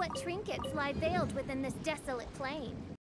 what trinkets lie veiled within this desolate plain.